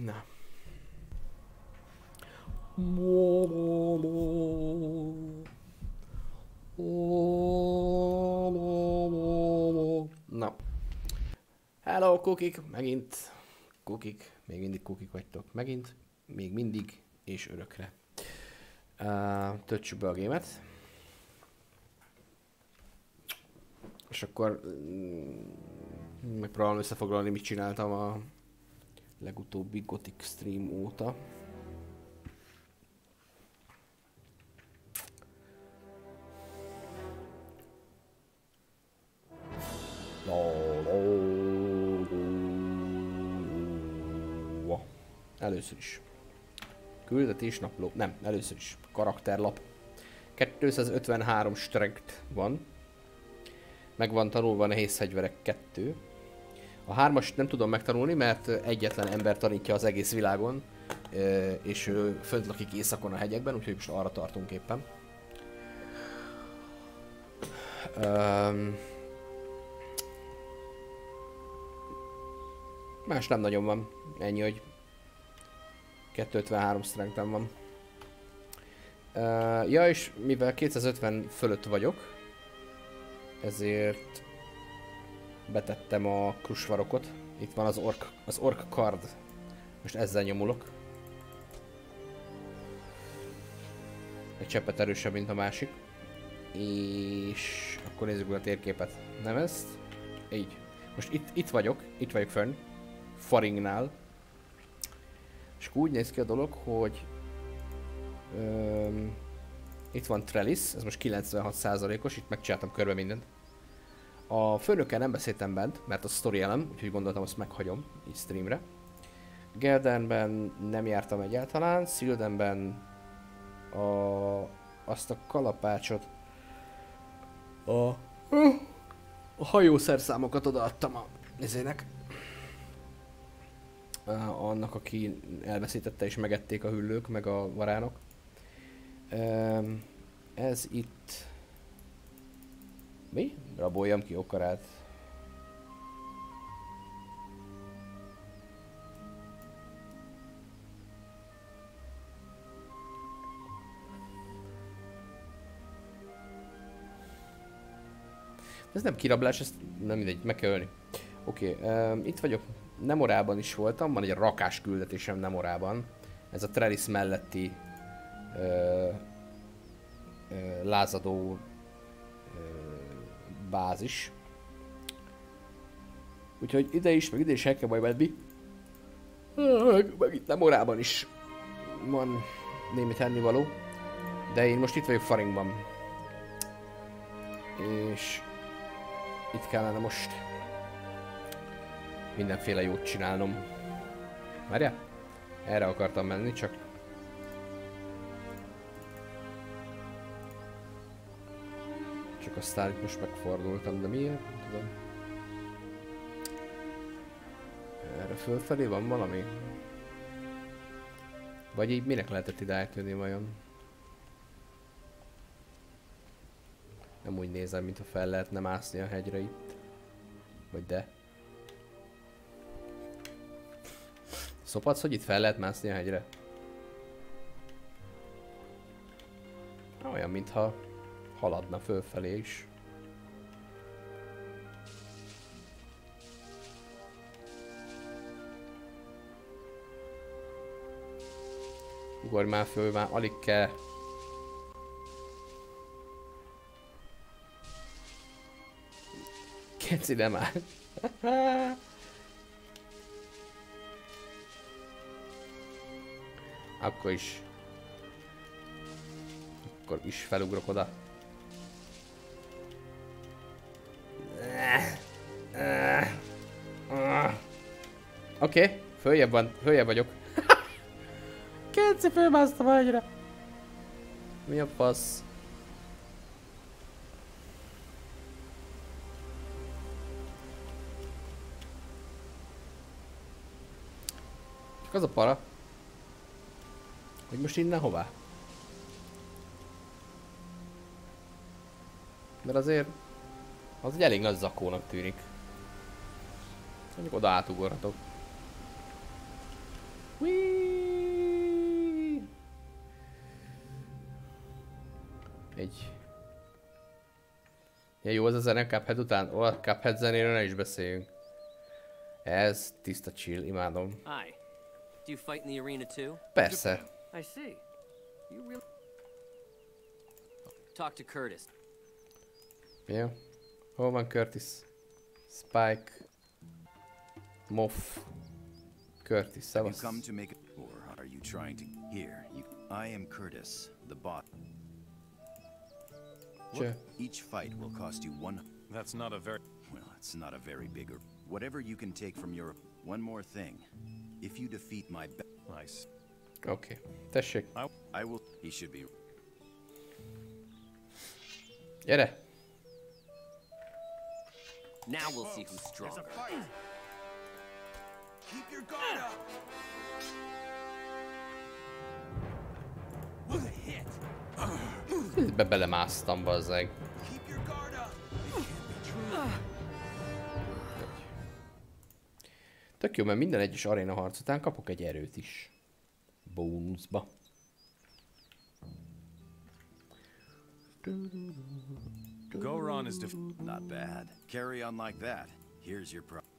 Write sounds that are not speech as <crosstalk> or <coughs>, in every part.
Na. Na. Hello, kukik! Megint kukik. Még mindig kukik vagytok. Megint. Még mindig. És örökre. Uh, töltsük be a gémet. És akkor mm, megpróbálom összefoglalni, mit csináltam a legutóbbi Gothic stream óta. Először is. Küldetés napló. Nem, először is. Karakterlap. 253 strength van. Meg van tanulva nehéz fegyverek 2. A hármas nem tudom megtanulni, mert egyetlen ember tanítja az egész világon, és ő fönt lakik éjszakon a hegyekben, úgyhogy most arra tartunk éppen. Um, más nem nagyon van, ennyi, hogy 253 strength van. Uh, ja, és mivel 250 fölött vagyok, ezért betettem a krusvarokot. Itt van az ork, az ork card. Most ezzel nyomulok. Egy cseppet erősebb, mint a másik. És akkor nézzük a térképet. Nem ezt? Így. Most itt, itt vagyok, itt vagyok fönn. Faringnál. És úgy néz ki a dolog, hogy öm, itt van Trellis, ez most 96%-os, itt megcsináltam körbe mindent. A főnökkel nem beszéltem bent, mert a story elem, úgyhogy gondoltam azt meghagyom így streamre. Geldenben nem jártam egyáltalán, Sildenben a, azt a kalapácsot a, a hajószerszámokat odaadtam a nézének. Annak, aki elveszítette és megették a hüllők, meg a varánok. Ez itt mi? Raboljam ki okarát. Ez nem kirablás, ez nem mindegy, meg kell ölni. Oké, okay, um, itt vagyok, Nemorában is voltam, van egy rakás küldetésem Nemorában. Ez a Trellis melletti uh, uh, lázadó bázis. Úgyhogy ide is, meg ide is el kell majd menni. Meg, meg itt nem orában is van némi tennivaló. De én most itt vagyok Faringban. És itt kellene most mindenféle jót csinálnom. Várjál? Erre akartam menni, csak Csak aztán itt most megfordultam, de miért? Nem tudom. Erre fölfelé van valami? Vagy így minek lehetett ide átjönni vajon? Nem úgy nézem, mintha fel lehetne mászni a hegyre itt. Vagy de. Szopadsz, hogy itt fel lehet mászni a hegyre? Olyan, mintha haladna fölfelé is. Ugorj már föl, már alig kell. Keci nem áll. <laughs> Akkor is. Akkor is felugrok oda. Oké, okay, följebb van, följebb vagyok. <laughs> Keci fölmásztam egyre. Mi a fasz? Csak az a para, hogy most innen hová? Mert azért az egy elég nagy zakónak tűnik. Mondjuk oda átugorhatok. Whee! Egy. Ja, jó az a zene Cuphead után? Ó, a Cuphead zenéről ne is beszéljünk. Ez tiszta chill, imádom. Hi. Do you fight in the arena too? Persze. I see. You really talk to Curtis. Jó. Hol van Curtis? Spike. Moff. Curtis, Have you come to make a or are you trying to here? You I am Curtis, the bot. Cső. Each fight will cost you one That's not a very. well, it's not a very big or whatever you can take from your one more thing. If you defeat my be- Nice. Oké. Okay. Tessék. I will he should be Gyere. Now we'll see who's stronger. Keep your guard up. Be belemásztam, bazzeg. Tök jó, mert minden egyes aréna harc után kapok egy erőt is. Bónuszba. Goron is def. Not bad. Carry on like that. Here's your pro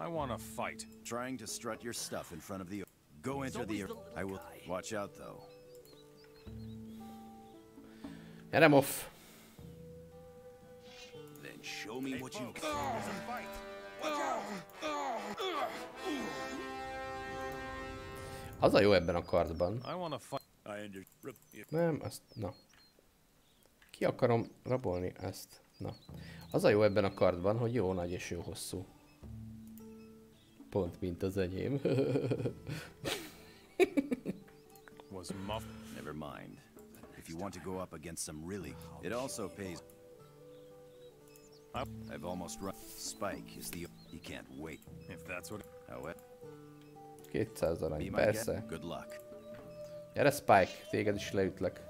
I want to fight. trying to strut your stuff in front of the Go enter the I will guy. watch out though. Gyere, Moff. Then show me what you Az a jó ebben a kardban. I want to fight. I under Nem, azt, na. Ki akarom rabolni ezt? Na. Az a jó ebben a kardban, hogy jó nagy és jó hosszú. Pont, mint az enyém. <laughs> Was muff. Never mind. If you want to go up against some really, it also pays. I've almost run. Spike is the. You can't wait. If that's what. However, 200 be arany, my persze. Good luck. Gyere Spike, téged is leütlek.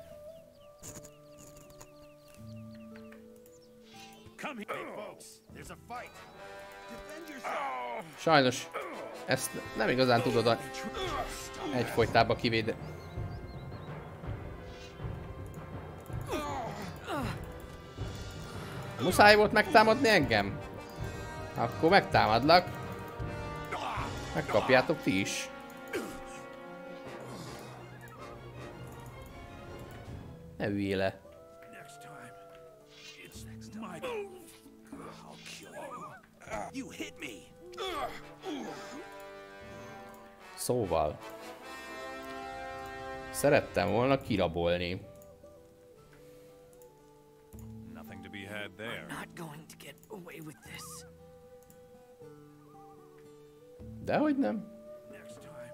Come here, folks. There's a fight. Sajnos, ezt nem igazán tudod a egyfolytába kivéde. Muszáj volt megtámadni engem? Akkor megtámadlak. Megkapjátok ti is. Ne üljél le. You. Hit me. Szóval. Szerettem volna kirabolni. Nothing to be had there. Not going to get away with this. Dehogy nem. Next time,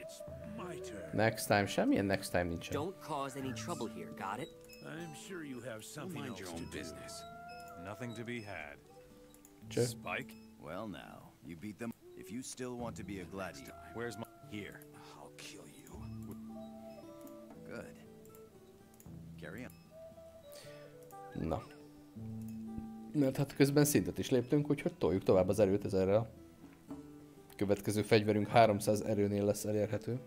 it's my turn. Next time, semmilyen next time nincsen. Don't cause any trouble here, got it? I'm sure you have something mind else your to business. Nothing to be had. Cső. Spike. Well, now you beat them. If you still want to be a gladiator, Where's my? here. I'll kill you. Good. Carry on. Na. Mert hát közben szintet is léptünk, úgyhogy toljuk tovább az erőt ezerrel. Következő fegyverünk 300 erőnél lesz elérhető.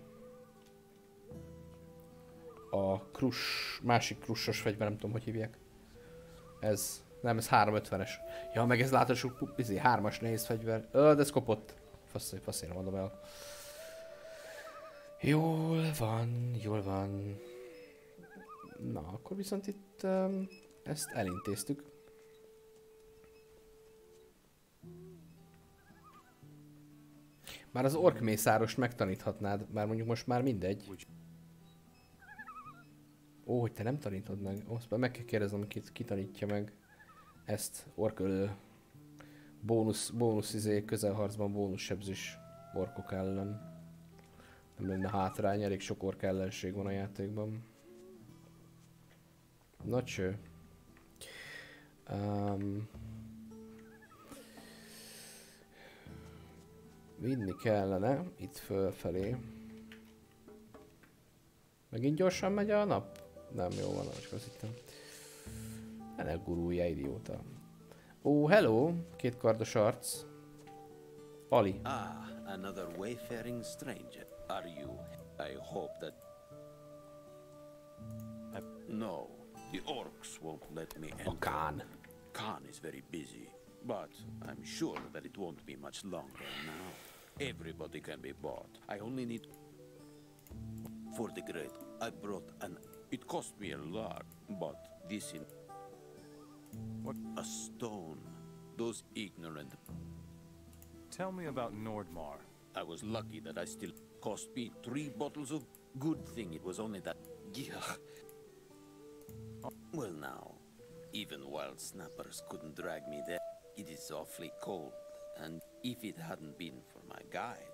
A krus, másik krussos fegyver, nem tudom, hogy hívják. Ez, nem, ez 350-es. Ja, meg ez látásuk, izé, 3-as nehéz fegyver. Ö, de ez kopott. Fasz, faszén mondom el. Jól van, jól van. Na, akkor viszont itt um, ezt elintéztük. Már az orkmészárost megtaníthatnád, bár mondjuk most már mindegy. Ó, hogy te nem tanítod meg. Azt már meg kell kérdeznem, ki, ki tanítja meg ezt orkölő bónusz, bónusz izé, közelharcban bónusz sebzés orkok ellen. Nem lenne hátrány, elég sok ork ellenség van a játékban. Na cső. Um, vinni kellene itt fölfelé. Megint gyorsan megy a nap? Nem, jó van, csak azt hittem. Ne gurulja, idióta. Ó, hello! Két kardos arc. Ali. Ah, Another wayfaring stranger. Are you? I hope that. No, the orcs won't let me enter. Kán. Khan is very busy, but I'm sure that it won't be much longer now. Everybody can be bought. I only need. For the great, I brought an. It cost me a lot, but this in. What? A stone. Those ignorant. Tell me about Nordmar. I was lucky that I still cost me three bottles of. Good thing it was only that. Yeah. Well, now, even wild snappers couldn't drag me there. It is awfully cold, and if it hadn't been for my guide,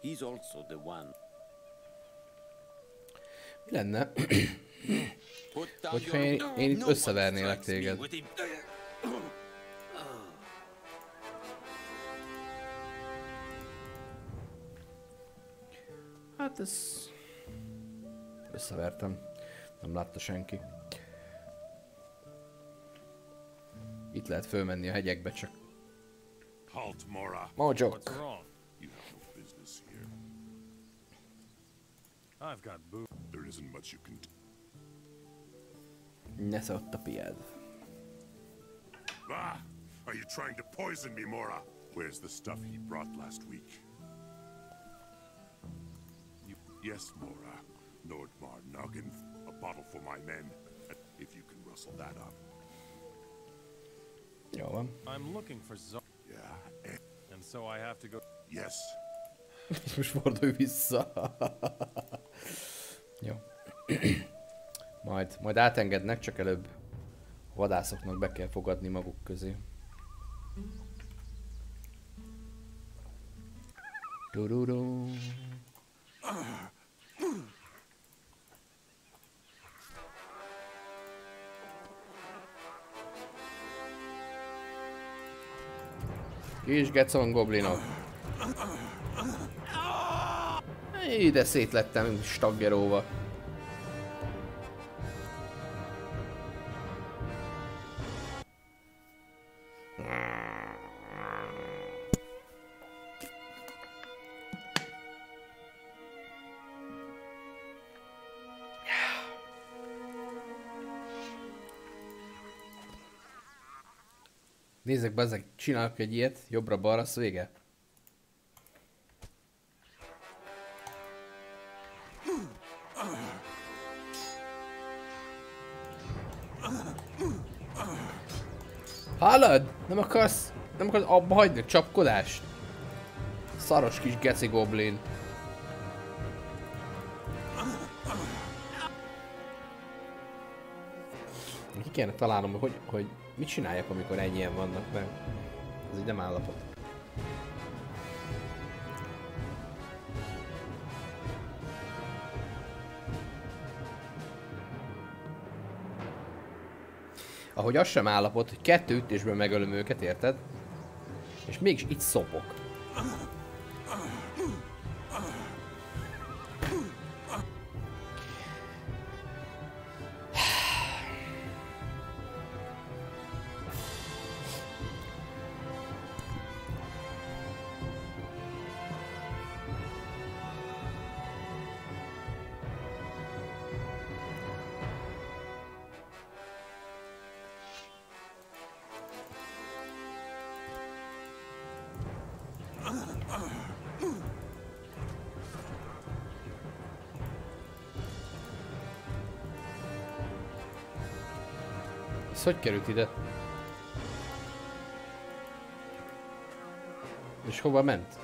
he's also the one. Mi lenne? Put down Hogyha your- én- én itt No összevernélek téged. Hát ez... Összevertem. Nem látta senki. Itt lehet fölmenni a hegyekbe, csak... Halt, Mora. Here. I've got boo. There isn't much you can do. Nesze ott a pied. Ah! Are you trying to poison me, Mora? Where's the stuff he brought last week? Yes, Mora. Nordmar Noggin. A bottle for my men. If you can rustle that up. Jó van. I'm looking for Zo, Yeah. and so I have to go. Yes. És <laughs> most fordulj vissza. Jó. majd, majd átengednek, csak előbb a vadászoknak be kell fogadni maguk közé. Kis gecon goblinok. Ide szétlettem staggeróval. Nézzek be, ezek csinálok egy ilyet, jobbra-balra, az vége. Hallod? Nem akarsz, nem akarsz abba hagyni a csapkodást? Szaros kis geci goblin. Ki kéne találnom, hogy, hogy mit csináljak, amikor ennyien vannak, mert ez így nem állapot. Ahogy az sem állapot, hogy kettő ütésből megölöm őket, érted? És mégis itt szopok. Ez hogy került ide? És hova ment?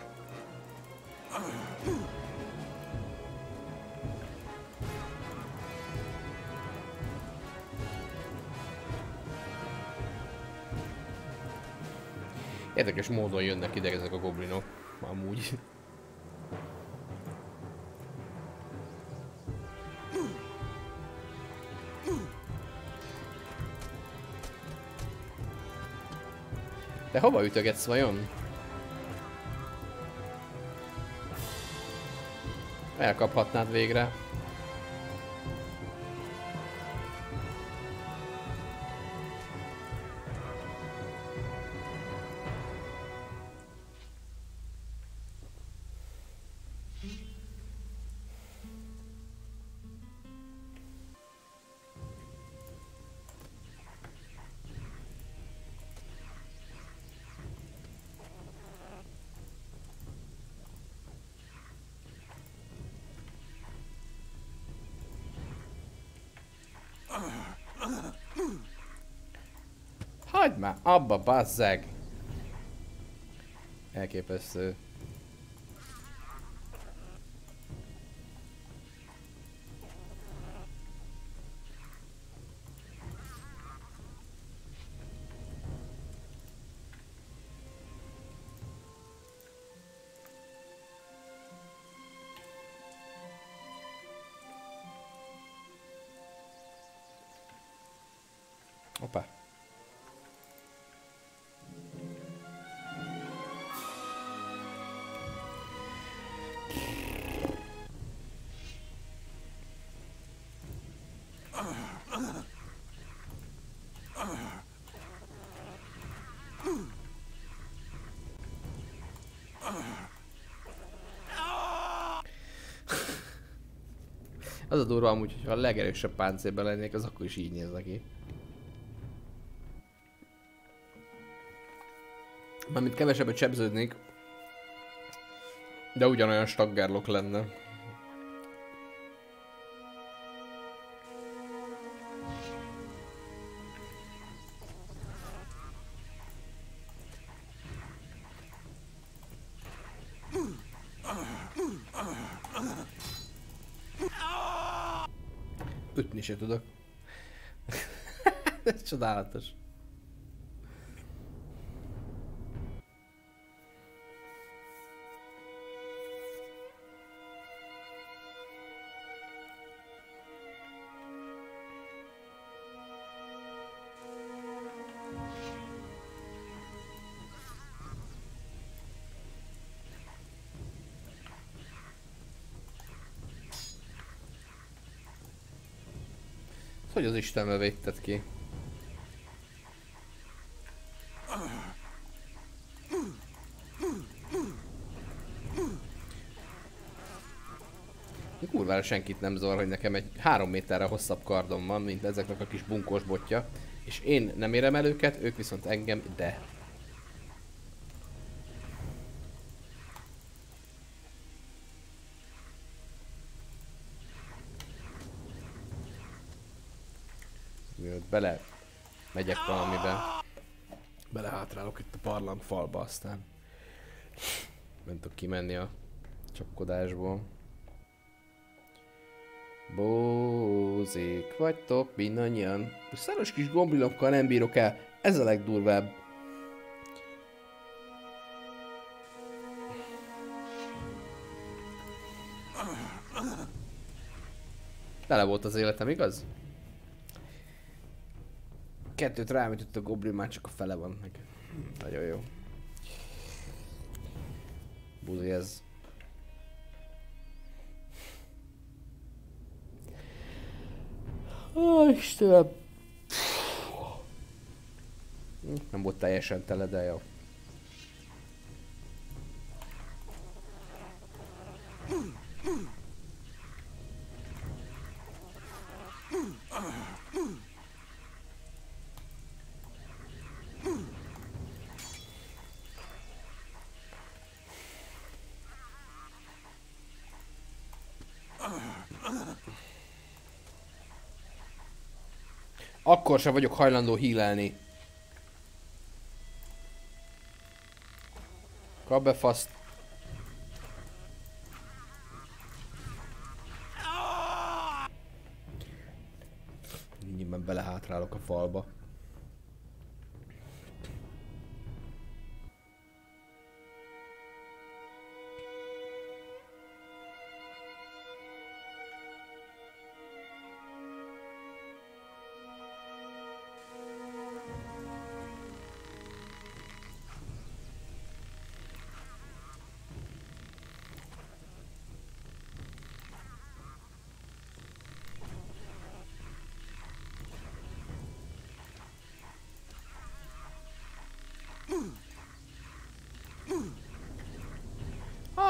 Érdekes módon jönnek ide ezek a goblinok. Amúgy. De hova ütögetsz vajon? Elkaphatnád végre. Már abba, bazzeg! Elképesztő. Opa. Az a durva amúgy, hogyha a legerősebb páncélben lennék, az akkor is így néz ki. Mármint kevesebbet sebződnék. De ugyanolyan staggerlok lenne. Ütni se tudok. <laughs> Ez csodálatos. Hogy az Istenbe védted ki? Kurvára senkit nem zavar, hogy nekem egy három méterre hosszabb kardom van, mint ezeknek a kis bunkós botja. És én nem érem el őket, ők viszont engem, de. Megyek valamibe. Belehátrálok itt a barlang falba, aztán nem tudok kimenni a csapkodásból. Bózik vagytok mindannyian. A szaros kis gombilokkal nem bírok el. Ez a legdurvább. Tele volt az életem, igaz? Kettőt rám ütött a goblin, már csak a fele van meg. Nagyon jó. Buzi ez. Ó, Istenem. Nem volt teljesen tele, de jó. Akkor sem vagyok hajlandó hílelni. Kap be faszt. Nyilván belehátrálok a falba.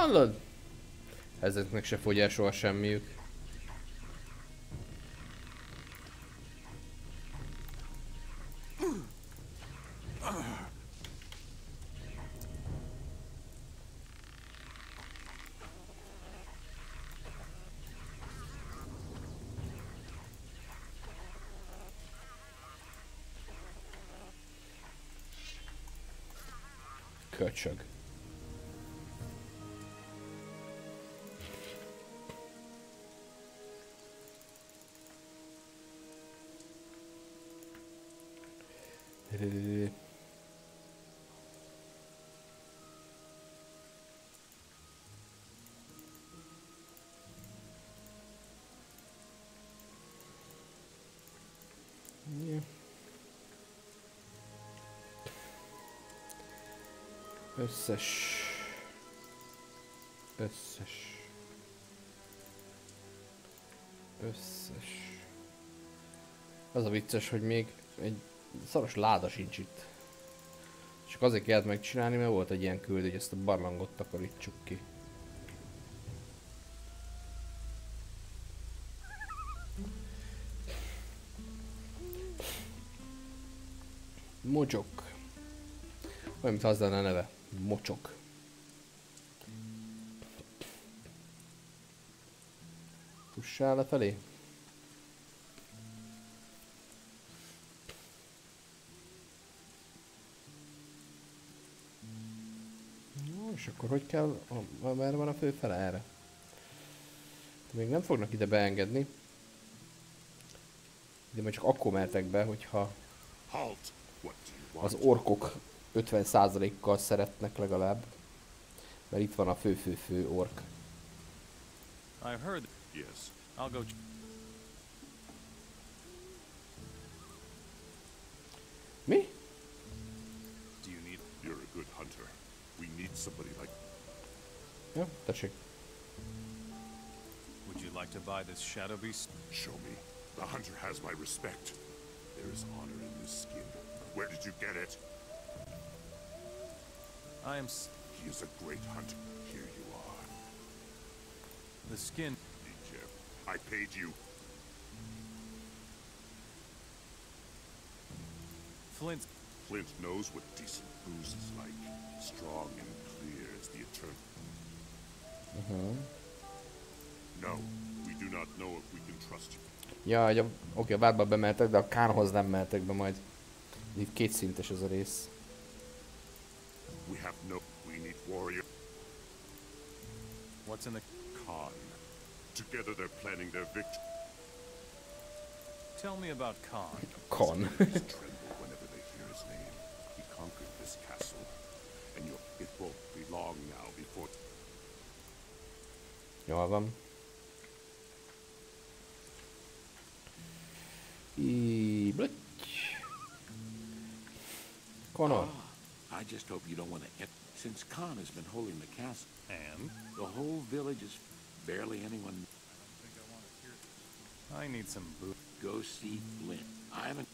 Hallod? Ezeknek se fogy el soha semmiük. Köcsög. Összes. Összes. Összes. Az a vicces, hogy még egy szaros láda sincs itt. Csak azért kellett megcsinálni, mert volt egy ilyen küld, hogy ezt a barlangot takarítsuk ki. Mocsok. Olyan, mint az lenne a neve. Mocsok. Fussál lefelé. Jó, és akkor hogy kell, merre van a főfele erre? Még nem fognak ide beengedni. De majd csak akkor mertek be, hogyha az orkok 50%-kal szeretnek legalább. Mert itt van a fő-fő-fő ork. I've heard. Yes. I'll go. Ja, tessék. Would you like to buy this shadow beast? Show me. The hunter has my respect. There is honor in this skin. Where did you get it? I am. S- He is a great hunter. Here you are. the skin. Jeff, I paid you. Flint. Flint knows what decent booze is like. Strong and clear as the eternal. No, we do not know if we can trust you. Ja, hogy a, oké, a vádba bemeltek, de a kánhoz nem mehetek be majd. Itt kétszintes ez a rész. We have no. We need warrior. What's in the? Khan. Together they're planning their victory. Tell me about Khan. Kon. Jól van. I... Blöty. Konor. I just hope you don't want to. Since Khan has been holding the castle, And the whole village is barely anyone. I need some boo. Go see Flint. I haven't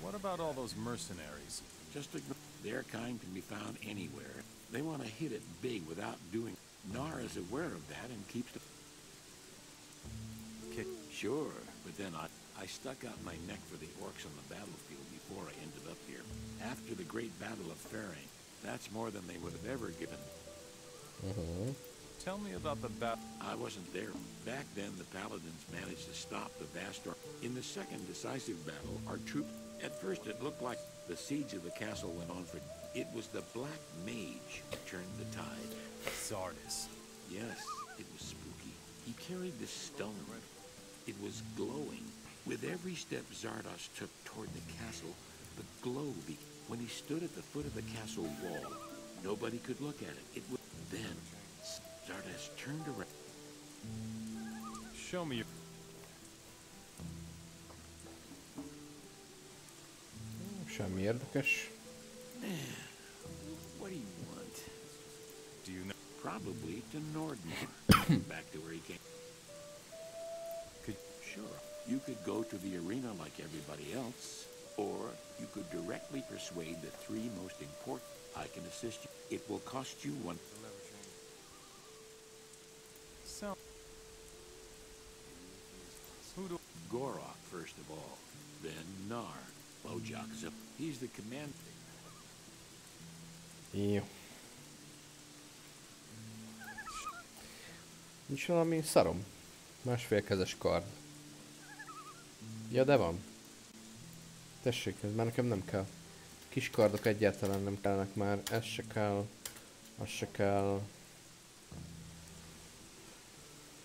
What about all those mercenaries? just ignore. Their kind can be found anywhere. They want to hit it big without doing. Nar is aware of that and keeps the. Kick. Sure, but then I I stuck out my neck for the orcs on the battlefield before I ended up here. After the great battle of Faring, that's more than they would have ever given. Mm-hmm. Tell me about the battle. I wasn't there. Back then, the Paladins managed to stop the vast ar- In the second decisive battle, our troops... At first, it looked like the siege of the castle went on for... It was the Black Mage who turned the tide. Zardis. Yes, it was spooky. He carried this stone. It was glowing. With every step Zardos took toward the castle, the glow be- When he stood at the foot of the castle wall, nobody could look at it. It was... Then, Zardos turned around. Show me your. Semmi érdekes. Probably to Nordmar. <coughs> Back to where he came. Could Sure. You could go to the arena like everybody else, or you could directly persuade the three most important. I can assist you. It will cost you one. so? Who do? Gorok, first of all. Then Nar. Lojak is a... He's the command... Jó. Nincs valami szarom. Másfélkezes kard. Ja, de van. Tessék, ez már nekem nem kell. kis kardok egyáltalán nem kellnek már. Ez se kell. Az se kell.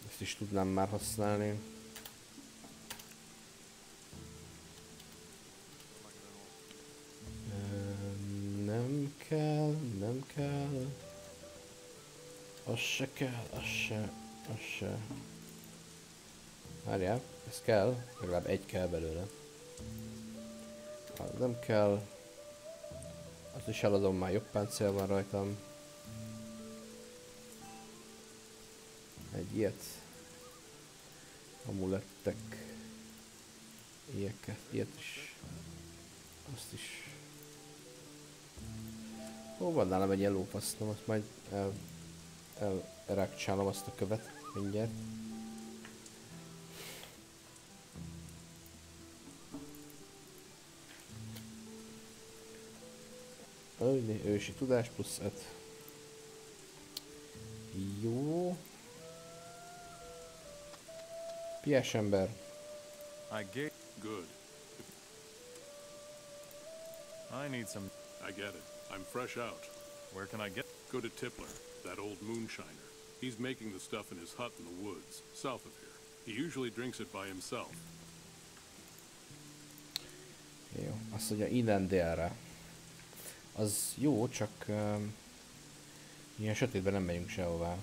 Ezt is tudnám már használni. Nem kell, nem kell. Az se kell, az se, az se. Várjál, ez kell, legalább egy kell belőle. Az nem kell. Azt is eladom, már jobb páncél van rajtam. Egy ilyet. Amulettek. Ilyeket, ilyet is. Azt is. Ó, van nálam egy ilyen lófasztom, azt majd el, elrákcsálom azt a követ mindjárt. Ölni, ősi tudás plusz 5. Jó. Piás ember. I gave. Good. I need some. I get it. I'm fresh out. Where can I get? Go to Tippler, that old moonshiner. He's making the stuff in his hut in the woods, south of here. He usually drinks it by himself. Jó, azt mondja innen délre. Az jó, csak um, ilyen sötétben nem megyünk sehová.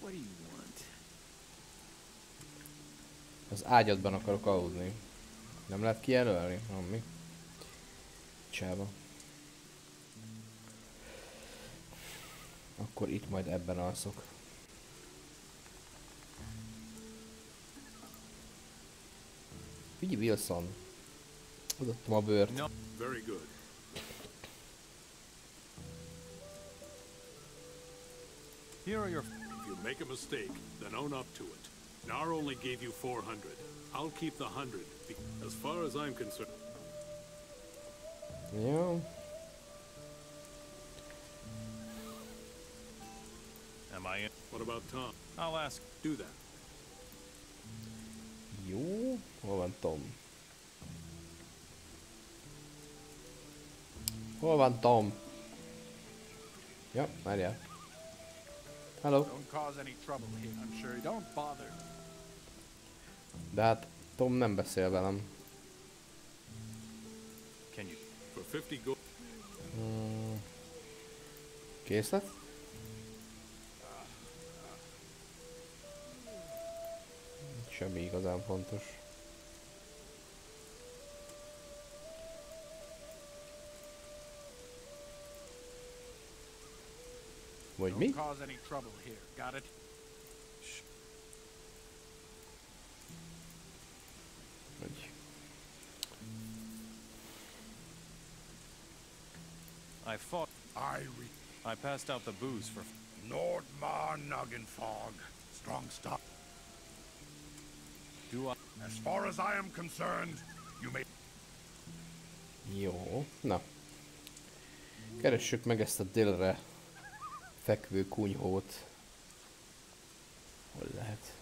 What do you want? Az ágyadban akarok aludni. Nem lehet kijelölni? Ami? Csába. Akkor itt majd ebben alszok. Figyelj Wilson. Odaadtam a bőrt. No. Very good. Here are your. If you make a mistake, then own up to it. Nar only gave you 400. I'll keep the 100. be- As far as I'm concerned, Jó. What about Tom? I'll ask. Do that. Jó. Hol van Tom? Hol van Tom? Ja, várjál. Hello. Don't cause any trouble here, I'm sure. Don't bother. De hát Tom nem beszél velem. Can you? For 50 gold. Kész lett? Semmi igazán fontos. Vagy Don't mi? cause any trouble here. Got it? Vagy... I fought. I re- I passed out the booze for. Nordmar Nuggenfog. Strong stuff. Do I? As far as I am concerned, you may Jó, na. Keressük meg ezt a délre fekvő kunyhót. Hol lehet?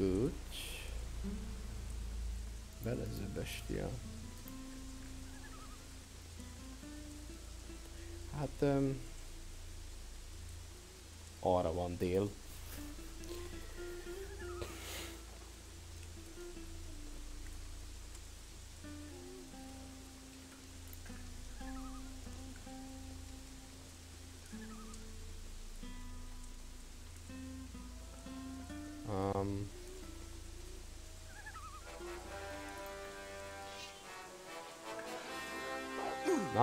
Kucs. Belező bestia. Hát... Um, arra van dél.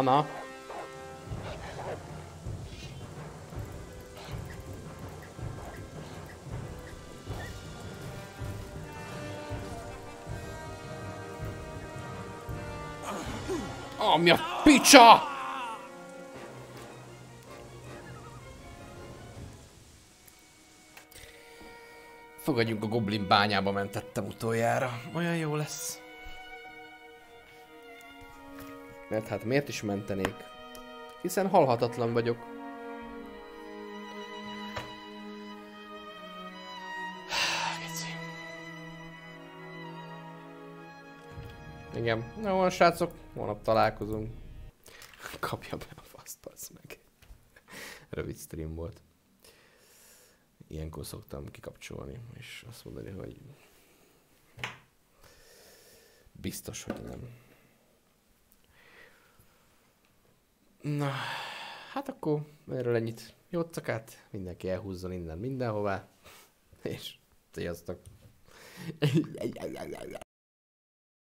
Na. Ami a picsa! Fogadjunk a Goblin bányába mentettem utoljára. Olyan jó lesz. Mert hát miért is mentenék? Hiszen halhatatlan vagyok. Igen. Na van srácok, holnap találkozunk. Kapja be a faszt, meg. Rövid stream volt. Ilyenkor szoktam kikapcsolni, és azt mondani, hogy biztos, hogy nem. Na, hát akkor erről ennyit. Jócakát, mindenki elhúzzon innen mindenhová, és sziasztok!